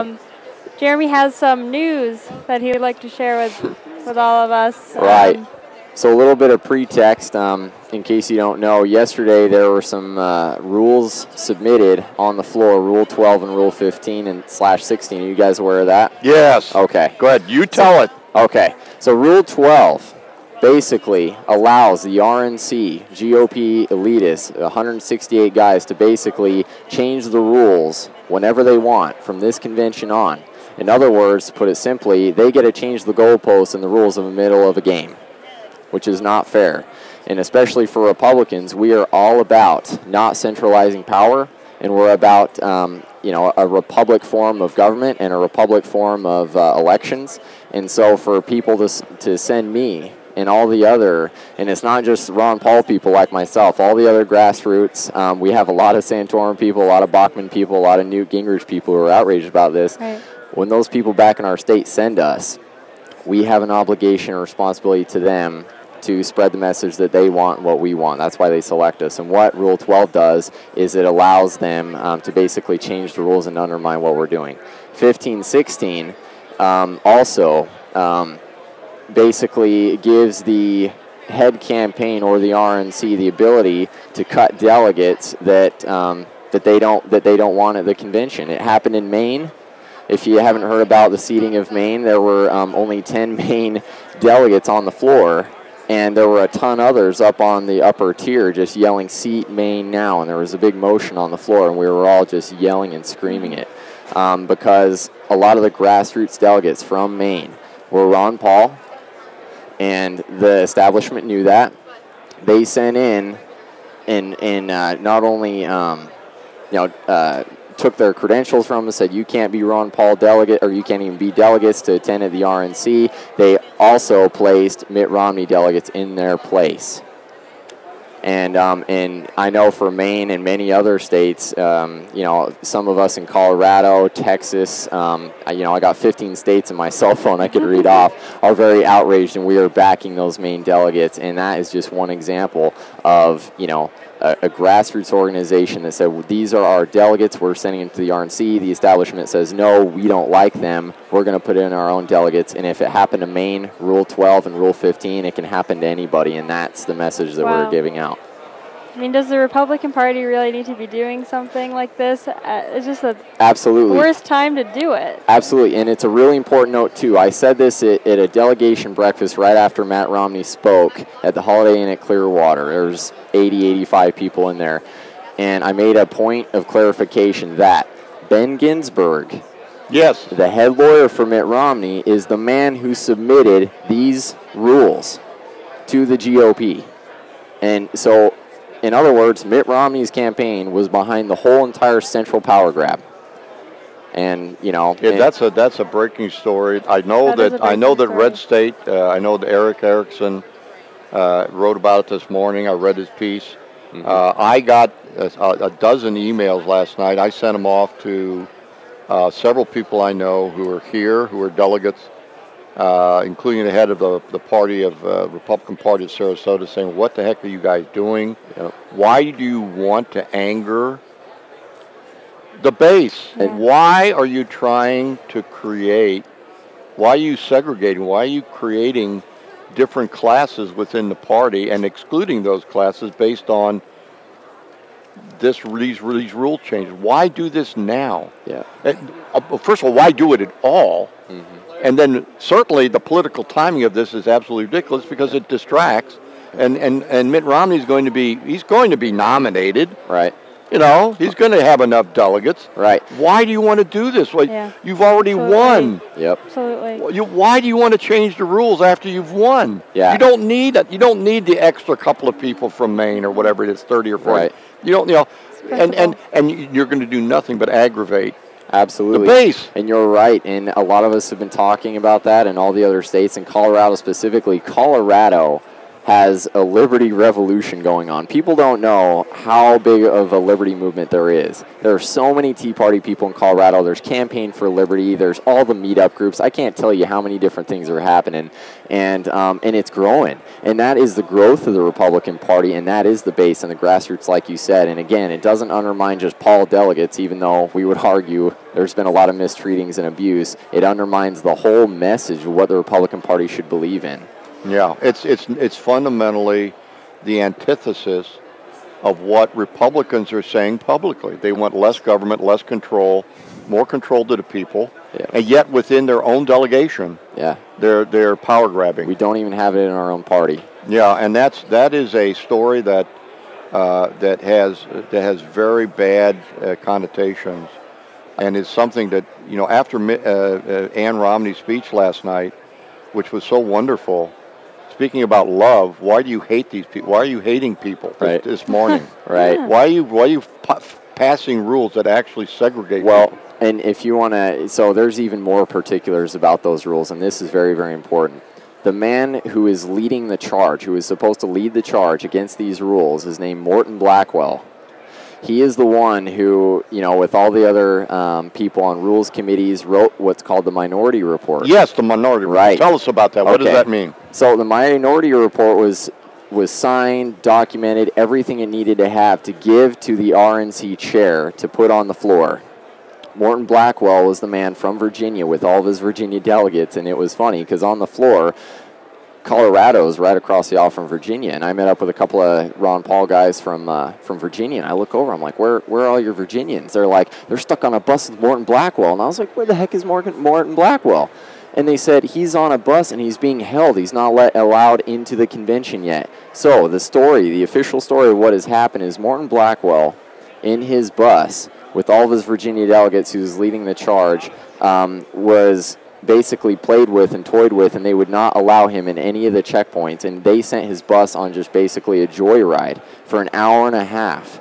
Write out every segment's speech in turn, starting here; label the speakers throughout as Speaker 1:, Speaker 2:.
Speaker 1: Um, Jeremy has some news that he would like to share with with all of us.
Speaker 2: Right.
Speaker 1: Um,
Speaker 2: So a little bit of pretext, um, in case you don't know. Yesterday there were some uh, rules submitted on the floor, Rule 12 and Rule 15 and slash 16. Are you guys aware of that?
Speaker 3: Yes.
Speaker 2: Okay.
Speaker 3: Go ahead. You tell it.
Speaker 2: Okay. So Rule 12 basically allows the RNC, GOP elitists, 168 guys, to basically change the rules whenever they want from this convention on. In other words, to put it simply, they get to change the goalposts and the rules in the middle of a game which is not fair. And especially for Republicans, we are all about not centralizing power, and we're about um, you know a republic form of government and a republic form of uh, elections. And so for people to to send me and all the other, and it's not just Ron Paul people like myself, all the other grassroots. Um, we have a lot of Santorum people, a lot of Bachmann people, a lot of Newt Gingrich people who are outraged about this.
Speaker 1: Right.
Speaker 2: When those people back in our state send us, we have an obligation and responsibility to them to spread the message that they want what we want. That's why they select us. And what Rule 12 does is it allows them um, to basically change the rules and undermine what we're doing. 15, 16 um, also um, basically gives the head campaign or the RNC the ability to cut delegates that um, that they don't that they don't want at the convention. It happened in Maine. If you haven't heard about the seating of Maine, there were um, only 10 Maine delegates on the floor, and there were a ton others up on the upper tier just yelling "Seat Maine now!" And there was a big motion on the floor, and we were all just yelling and screaming it um, because a lot of the grassroots delegates from Maine were Ron Paul, and the establishment knew that. They sent in and and uh, not only um, you know uh, took their credentials from them, said you can't be Ron Paul delegate or you can't even be delegates to attend at the RNC. They also placed Mitt Romney delegates in their place. And um, and I know for Maine and many other states, um, you know, some of us in Colorado, Texas, um, I- you know, I got 15 states in my cell phone I could read off, are very outraged, and we are backing those Maine delegates. And that is just one example of you know a, a grassroots organization that said well, these are our delegates. We're sending them to the RNC. The establishment says no, we don't like them. We're going to put in our own delegates. And if it happened to Maine, Rule 12 and Rule 15, it can happen to anybody, and that's the message that
Speaker 1: Wow.
Speaker 2: we're giving out.
Speaker 1: I mean, does the Republican Party really need to be doing something like this? Uh, it's just the
Speaker 2: Absolutely.
Speaker 1: worst time to do it.
Speaker 2: Absolutely, and it's a really important note too. I said this at, at a delegation breakfast right after Matt Romney spoke at the Holiday Inn at Clearwater. There was 80, 85 people in there, and I made a point of clarification that Ben Ginsberg,
Speaker 3: Yes.
Speaker 2: the head lawyer for Mitt Romney, is the man who submitted these rules to the GOP, and so. In other words, Mitt Romney's campaign was behind the whole entire central power grab. And, you know,
Speaker 3: Yeah,
Speaker 2: and-
Speaker 3: that's a that's a breaking story. I know
Speaker 1: That is
Speaker 3: that,
Speaker 1: a
Speaker 3: I know that
Speaker 1: breaking
Speaker 3: Red. State. Uh, I know that Erick Erickson uh, wrote about it this morning. I read his piece.
Speaker 2: Mm-hmm.
Speaker 3: Uh, I got a, a dozen emails last night. I sent them off to uh, several people I know who are here, who are delegates, uh, including the head of the, the party of uh, Republican Party of Sarasota, saying, "What the heck are you guys doing?
Speaker 2: Yep.
Speaker 3: Why do you want to anger the base?
Speaker 1: Yeah.
Speaker 3: Why are you trying to create? Why are you segregating? Why are you creating different classes within the party and excluding those classes based on this these, these rule changes? Why do this now?
Speaker 2: yeah.
Speaker 3: And, uh, first of all, why do it at all? And then certainly the political timing of this is absolutely ridiculous because it distracts. And, and, and Mitt Romney's going to be he's going to be nominated.
Speaker 2: Right.
Speaker 3: You know, he's going to have enough delegates.
Speaker 2: Right.
Speaker 3: Why do you want to do this? Well,
Speaker 1: Yeah.
Speaker 3: You've already
Speaker 1: Absolutely.
Speaker 3: won.
Speaker 2: Yep.
Speaker 1: Absolutely.
Speaker 3: You, why do you want to change the rules after you've won?
Speaker 2: Yeah.
Speaker 3: You don't need it. You don't need the extra couple of people from Maine or whatever it is, thirty or forty.
Speaker 2: Right.
Speaker 3: You don't. You know, and and and you're going to do nothing but aggravate
Speaker 2: Absolutely.
Speaker 3: the base.
Speaker 2: And you're right. And a lot of us have been talking about that in all the other states, and Colorado specifically. Colorado has a liberty revolution going on. People don't know how big of a liberty movement there is. There are so many Tea Party people in Colorado. There's Campaign for Liberty. There's all the meetup groups. I can't tell you how many different things are happening, and um, and it's growing. And that is the growth of the Republican Party, and that is the base and the grassroots, like you said. And again, it doesn't undermine just Paul delegates, even though we would argue there's been a lot of mistreatings and abuse. It undermines the whole message of what the Republican Party should believe in.
Speaker 3: Yeah, it's it's it's fundamentally the antithesis of what Republicans are saying publicly. They want less government, less control, more control to the people,
Speaker 2: Yeah.
Speaker 3: and yet within their own delegation,
Speaker 2: Yeah,
Speaker 3: they're they're power grabbing.
Speaker 2: we don't even have it in our own party.
Speaker 3: Yeah, and that's that is a story that uh, that has that has very bad uh, connotations, and is something that you know after uh, uh, Ann Romney's speech last night, which was so wonderful. Speaking about love, why do you hate these people? Why are you hating people this,
Speaker 2: Right.
Speaker 3: this morning?
Speaker 2: Right.
Speaker 3: Why are you why are you pa- passing rules that actually segregate?
Speaker 2: Well,
Speaker 3: people?
Speaker 2: and if you want to, so there's even more particulars about those rules, and this is very, very important. The man who is leading the charge, who is supposed to lead the charge against these rules, is named Morton Blackwell. He is the one who, you know, with all the other um, people on rules committees, wrote what's called the Minority Report.
Speaker 3: yes, the minority. Report.
Speaker 2: Right.
Speaker 3: Tell us about that. What does that mean?
Speaker 2: So the Minority Report was was signed, documented, everything it needed to have to give to the RNC chair to put on the floor. Morton Blackwell was the man from Virginia with all of his Virginia delegates, and it was funny because on the floor, Colorado is right across the aisle from Virginia, and I met up with a couple of Ron Paul guys from uh, from Virginia, and I look over, I'm like, where where are all your Virginians? They're like, they're stuck on a bus with Morton Blackwell, and I was like, where the heck is Morgan Morton Blackwell? And they said he's on a bus and he's being held. He's not let allowed into the convention yet. So the story, the official story of what has happened is Morton Blackwell, in his bus with all of his Virginia delegates, who was leading the charge, um, was basically played with and toyed with, and they would not allow him in any of the checkpoints. And they sent his bus on just basically a joyride for an hour and a half.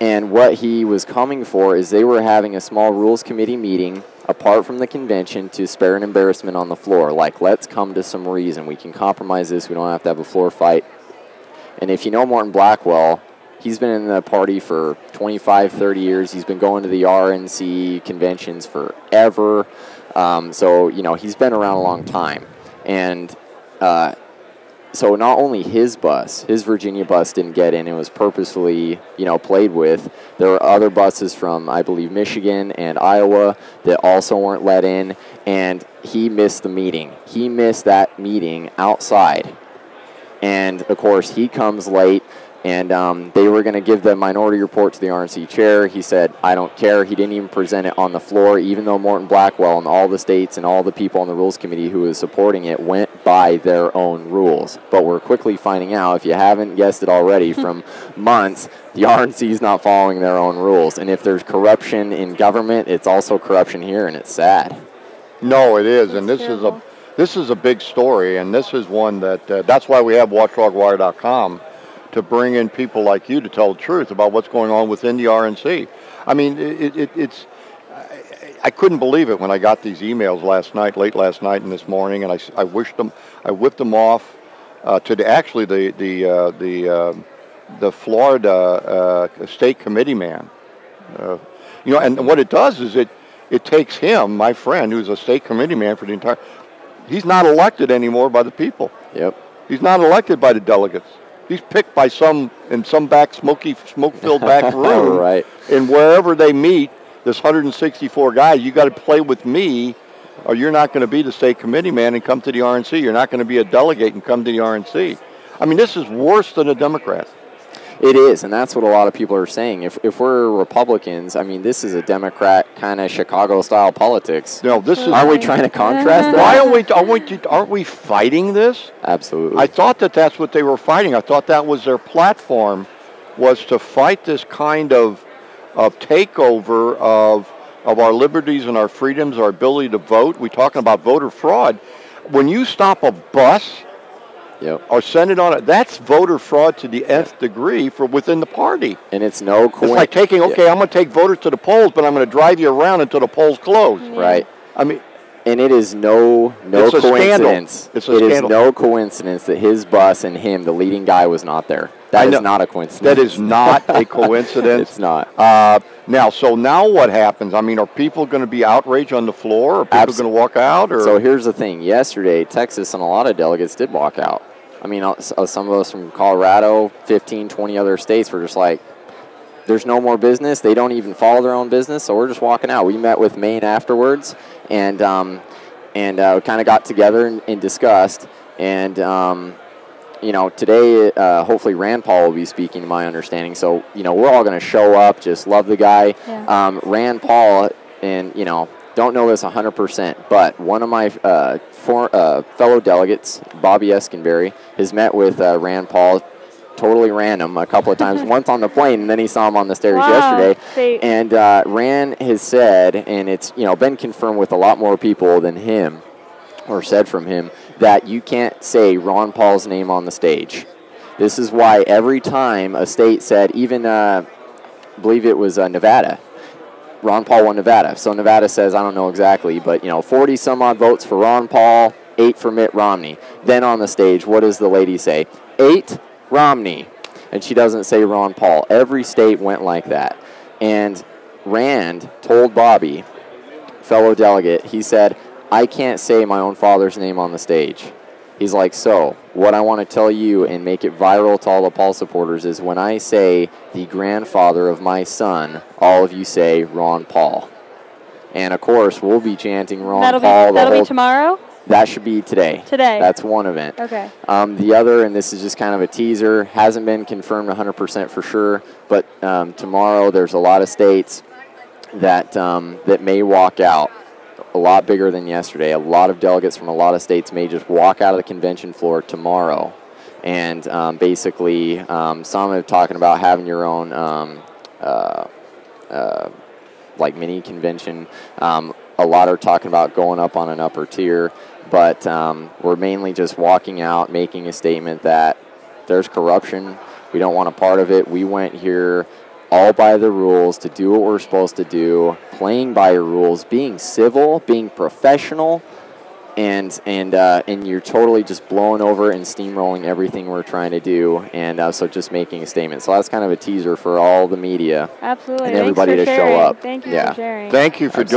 Speaker 2: And what he was coming for is they were having a small rules committee meeting apart from the convention to spare an embarrassment on the floor. Like, let's come to some reason. We can compromise this. We don't have to have a floor fight. And if you know Morton Blackwell, he's been in the party for 25, 30 years. He's been going to the RNC conventions forever. Um, so, you know, he's been around a long time. And uh, so not only his bus, his Virginia bus didn't get in, it was purposefully, you know, played with. There were other buses from, I believe, Michigan and Iowa that also weren't let in, and he missed the meeting. He missed that meeting outside. And of course, he comes late, and um, they were going to give the minority report to the RNC chair. He said, I don't care. He didn't even present it on the floor, even though Morton Blackwell and all the states and all the people on the rules committee who was supporting it went by their own rules. But we're quickly finding out, if you haven't guessed it already from months, the RNC is not following their own rules. And if there's corruption in government, it's also corruption here, and it's sad.
Speaker 3: No, it is, and this
Speaker 1: That's
Speaker 3: is a this is a big story, and this is one that uh, that's why we have WatchdogWire.com to bring in people like you to tell the truth about what's going on within the RNC. I mean, it, it, it's I, couldn't believe it when I got these emails last night, late last night and this morning, and I, I wished them, I whipped them off uh, to the actually the the uh, the uh, the Florida uh, state committee man. Uh, you know, and what it does is it it takes him, my friend, who's a state committee man for the entire. He's not elected anymore by the people.
Speaker 2: Yep.
Speaker 3: He's not elected by the delegates. He's picked by some in some back smoky, smoke-filled back room.
Speaker 2: Right.
Speaker 3: And wherever they meet, this 164 guys, you got to play with me, or you're not going to be the state committee man and come to the RNC. You're not going to be a delegate and come to the RNC. I mean, this is worse than a Democrat.
Speaker 2: It is, and that's what a lot of people are saying. If, if we're Republicans, I mean, this is a Democrat kind of Chicago style politics.
Speaker 3: No, this is.
Speaker 2: Aren't we trying to contrast
Speaker 3: Why
Speaker 2: that?
Speaker 3: aren't we? Aren't we? Aren't we fighting this?
Speaker 2: Absolutely.
Speaker 3: I thought that that's what they were fighting. I thought that was their platform, was to fight this kind of of takeover of of our liberties and our freedoms, our ability to vote. We're talking about voter fraud. When you stop a bus
Speaker 2: yep.
Speaker 3: or send it on it, that's voter fraud to the nth degree for within the party.
Speaker 2: And it's no
Speaker 3: It's
Speaker 2: coincidence.
Speaker 3: like taking, okay, I'm going to take voters to the polls, but I'm going to drive you around until the polls close.
Speaker 2: Right.
Speaker 3: I mean,
Speaker 2: And it is no no
Speaker 3: It's a
Speaker 2: coincidence.
Speaker 3: It's a
Speaker 2: It is
Speaker 3: scandal.
Speaker 2: no coincidence that his bus and him, the leading guy, was not there. That is not a coincidence.
Speaker 3: That is not a coincidence.
Speaker 2: it's not.
Speaker 3: Uh, now, so now what happens? I mean, are people going to be outraged on the floor? Are people
Speaker 2: Abs-
Speaker 3: going to walk out? Or
Speaker 2: So here's the thing. Yesterday, Texas and a lot of delegates did walk out. I mean, uh, uh, some of us from Colorado, 15, 20 other states were just like, there's no more business. They don't even follow their own business, so we're just walking out. We met with Maine afterwards, and um, and uh, kind of got together and, and discussed. And um, you know, today, uh, hopefully Rand Paul will be speaking, to my understanding. So you know, we're all going to show up. Just love the guy.
Speaker 1: Yeah.
Speaker 2: Um, Rand Paul, and you know, don't know this 100%, but one of my uh, for, uh, fellow delegates, Bobby Eskenberry, has met with uh, Rand Paul. Totally random a couple of times. Once on the plane, and then he saw him on the stairs
Speaker 1: Wow.
Speaker 2: yesterday.
Speaker 1: They-
Speaker 2: And uh, Rand has said, and it's you know been confirmed with a lot more people than him, or said from him, that you can't say Ron Paul's name on the stage. This is why every time a state said, even uh, I believe it was uh, Nevada, Ron Paul won Nevada. So Nevada says, I don't know exactly, but you know, 40 some odd votes for Ron Paul, eight for Mitt Romney. Then on the stage, what does the lady say? Eight Romney. And she doesn't say Ron Paul. Every state went like that. And Rand told Bobby, fellow delegate, he said, I can't say my own father's name on the stage. He's like, so what I want to tell you and make it viral to all the Paul supporters is when I say the grandfather of my son, all of you say Ron Paul. And of course, we'll be chanting Ron
Speaker 1: that'll
Speaker 2: Paul
Speaker 1: be that'll
Speaker 2: whole.
Speaker 1: be tomorrow.
Speaker 2: that should be today.
Speaker 1: Today.
Speaker 2: That's one event.
Speaker 1: Okay.
Speaker 2: Um, the other, and this is just kind of a teaser, hasn't been confirmed 100% for sure, but um, tomorrow there's a lot of states that um, that may walk out. A lot bigger than yesterday. A lot of delegates from a lot of states may just walk out of the convention floor tomorrow, and um, basically, um, some are talking about having your own. Um, uh, uh, like mini convention. Um, a lot are talking about going up on an upper tier, but um, we're mainly just walking out, making a statement that there's corruption. We don't want a part of it. We went here all by the rules to do what we're supposed to do, playing by your rules, being civil, being professional, and and uh, and you're totally just blowing over and steamrolling everything we're trying to do, and uh, so just making a statement. So that's kind of a teaser for all the media
Speaker 1: Absolutely.
Speaker 2: and everybody
Speaker 1: for
Speaker 2: to show up.
Speaker 1: Thank you
Speaker 2: Yeah.
Speaker 1: for sharing.
Speaker 3: thank you for doing.